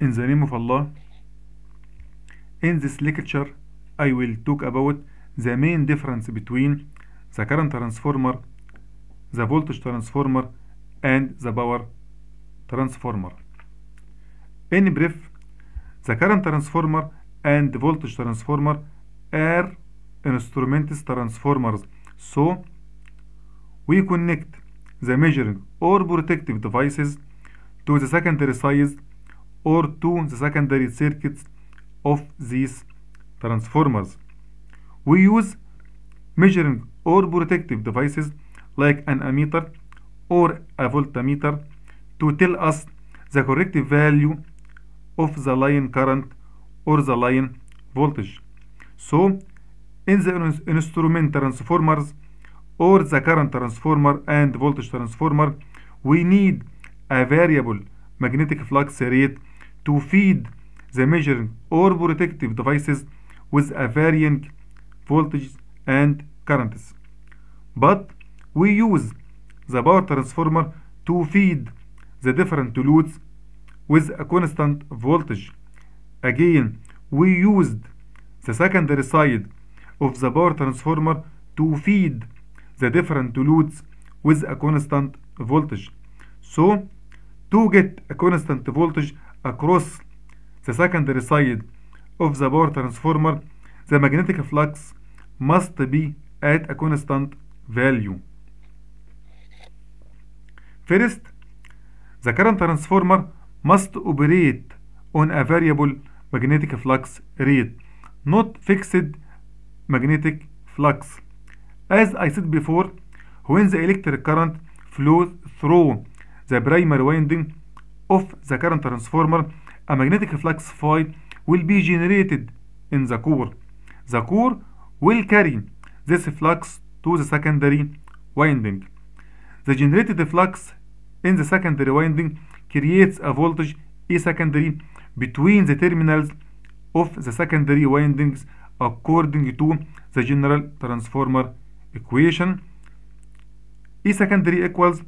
In the name of Allah, in this lecture, I will talk about the main difference between the current transformer, the voltage transformer, and the power transformer. In brief, the current transformer and the voltage transformer are instruments transformers. So, we connect the measuring or protective devices to the secondary sides or to the secondary circuits of these transformers. We use measuring or protective devices like an ammeter or a voltmeter to tell us the correct value of the line current or the line voltage. So, in the instrument transformers or the current transformer and voltage transformer, we need a variable magnetic flux rate to feed the measuring or protective devices with a varying voltage and currents. But we use the power transformer to feed the different loads with a constant voltage. Again, we used the secondary side of the power transformer to feed the different loads with a constant voltage. So, to get a constant voltage across the secondary side of the power transformer, the magnetic flux must be at a constant value. First, the current transformer must operate on a variable magnetic flux rate, not fixed magnetic flux. As I said before, when the electric current flows through the primary winding of the current transformer, a magnetic flux phi will be generated in the core. The core will carry this flux to the secondary winding. The generated flux in the secondary winding creates a voltage E secondary between the terminals of the secondary windings according to the general transformer equation. E secondary equals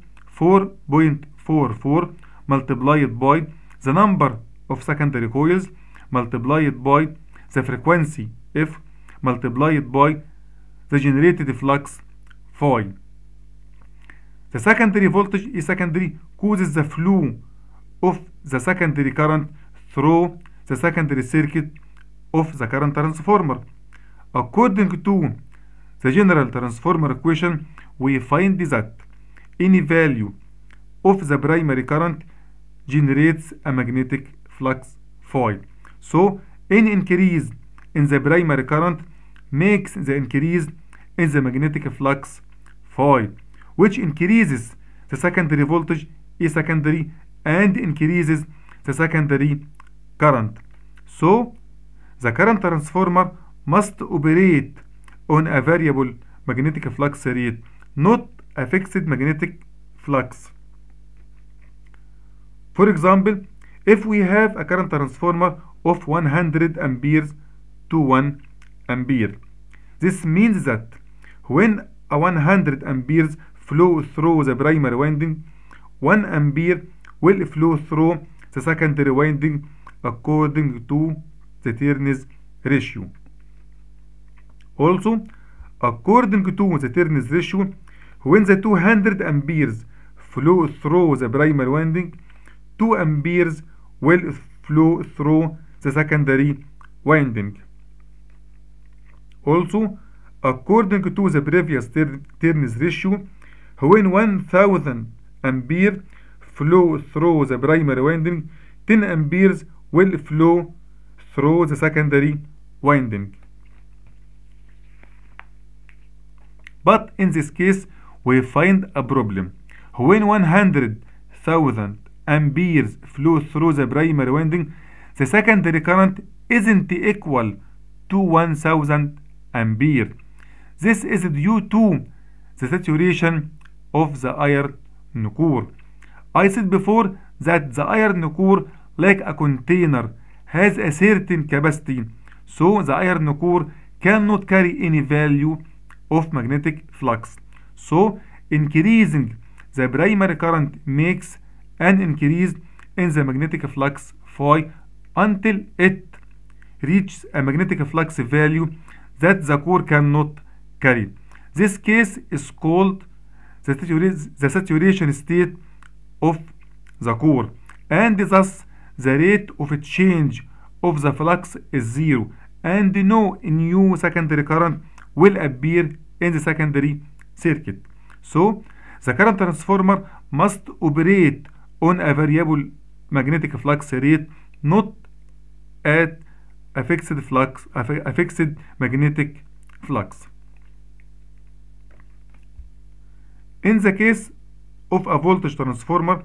4.44 multiplied by the number of secondary coils multiplied by the frequency F multiplied by the generated flux phi. The secondary voltage E secondary causes the flow of the secondary current through the secondary circuit of the current transformer. According to the general transformer equation, we find that any value of the primary current generates a magnetic flux phi. So, any increase in the primary current makes the increase in the magnetic flux phi, which increases the secondary voltage E secondary and increases the secondary current. So, the current transformer must operate on a variable magnetic flux rate, not a fixed magnetic flux. For example, if we have a current transformer of 100 amperes to 1 ampere, this means that when a 100 amperes flow through the primary winding, 1 ampere will flow through the secondary winding according to the turns ratio. Also, according to the turns ratio, when the 200 amperes flow through the primary winding, 2 amperes will flow through the secondary winding. Also, according to the previous turns ratio, when 1000 ampere flow through the primary winding, 10 amperes will flow through the secondary winding. But in this case, we find a problem. When 100,000 amperes flow through the primary winding, the secondary current isn't equal to 1000 ampere. This is due to the saturation of the iron core. I said before that the iron core, like a container, has a certain capacity, so the iron core cannot carry any value of magnetic flux. So, increasing the primary current makes an increased in the magnetic flux phi until it reaches a magnetic flux value that the core cannot carry. This case is called the, the saturation state of the core and thus the rate of change of the flux is zero and no new secondary current will appear in the secondary circuit. So the current transformer must operate on a variable magnetic flux rate not at a fixed flux a fixed magnetic flux. In the case of a voltage transformer,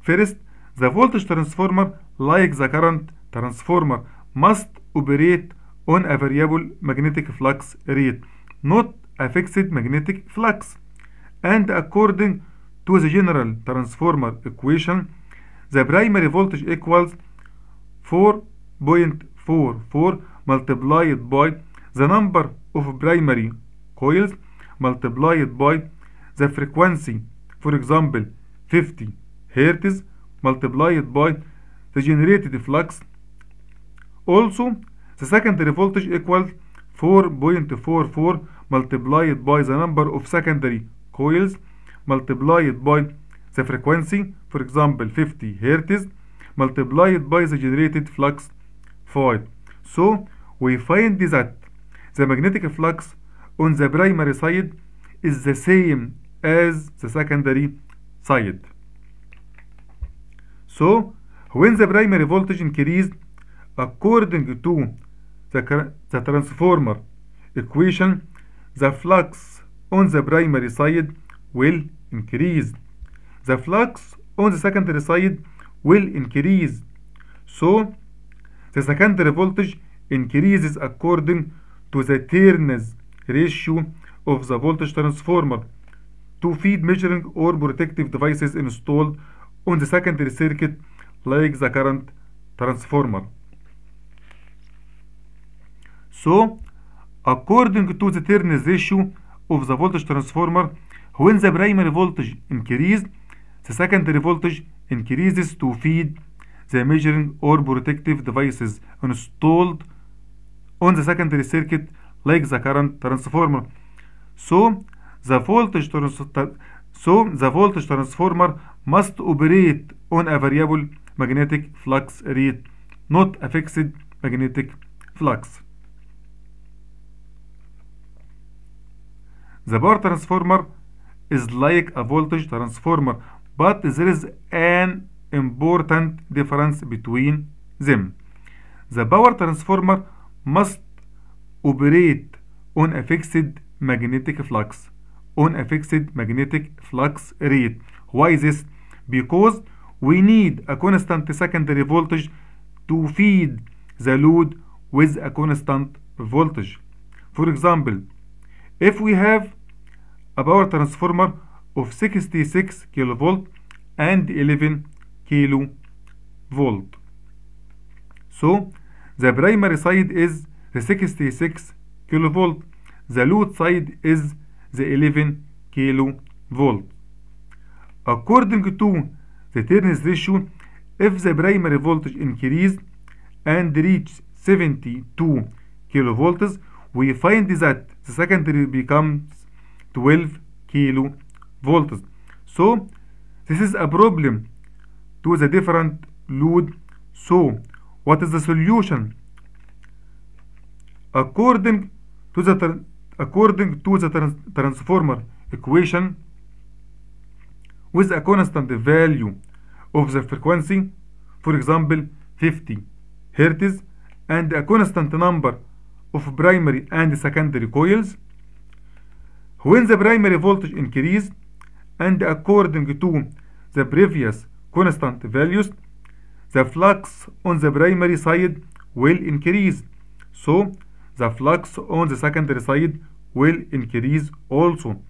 first, the voltage transformer, like the current transformer, must operate on a variable magnetic flux rate, not a fixed magnetic flux. And according to the general transformer equation, the primary voltage equals 4.44 multiplied by the number of primary coils multiplied by the frequency, for example, 50 hertz multiplied by the generated flux. Also, the secondary voltage equals 4.44 multiplied by the number of secondary coils multiplied by the frequency, for example, 50 hertz multiplied by the generated flux phi. So, we find that the magnetic flux on the primary side is the same as the secondary side. So, when the primary voltage increased according to the, the transformer equation, the flux on the primary side will increase. The flux on the secondary side will increase. So, the secondary voltage increases according to the turns ratio of the voltage transformer to feed measuring or protective devices installed on the secondary circuit like the current transformer. So, according to the turns ratio of the voltage transformer, when the primary voltage increases, the secondary voltage increases to feed the measuring or protective devices installed on the secondary circuit like the current transformer. So the voltage so the voltage transformer must operate on a variable magnetic flux rate, not a fixed magnetic flux. The power transformer is like a voltage transformer, but there is an important difference between them. The power transformer must operate on a fixed magnetic flux, on a fixed magnetic flux rate. Why is this? Because we need a constant secondary voltage to feed the load with a constant voltage. For example, if we have a power transformer of 66 kilovolt and 11 kilo volt. So the primary side is the 66 kilovolt. The load side is the 11 kilo volt. According to the turns ratio, if the primary voltage increase and reach 72 kilovolts, we find that the secondary becomes 12 kilo volts. So this is a problem to the different load. So what is the solution? According to the according to the trans- transformer equation with a constant value of the frequency, for example 50 hertz, and a constant number of primary and secondary coils, when the primary voltage increases, and according to the previous constant values, the flux on the primary side will increase. So the flux on the secondary side will increase also.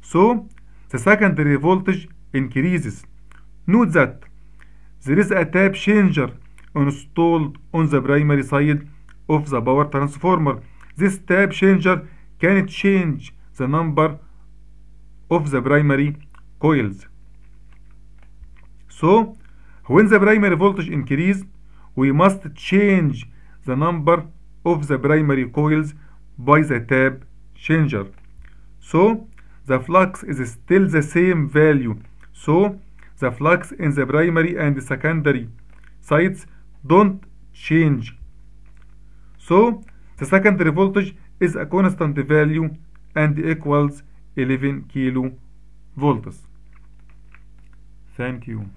So the secondary voltage increases. Note that there is a tap changer installed on the primary side of the power transformer. This tap changer can change the number of the primary coils. So, when the primary voltage increase, we must change the number of the primary coils by the tap changer. So the flux is still the same value. So the flux in the primary and secondary sides don't change. So the secondary voltage is a constant value and equals 11 kilo volts thank you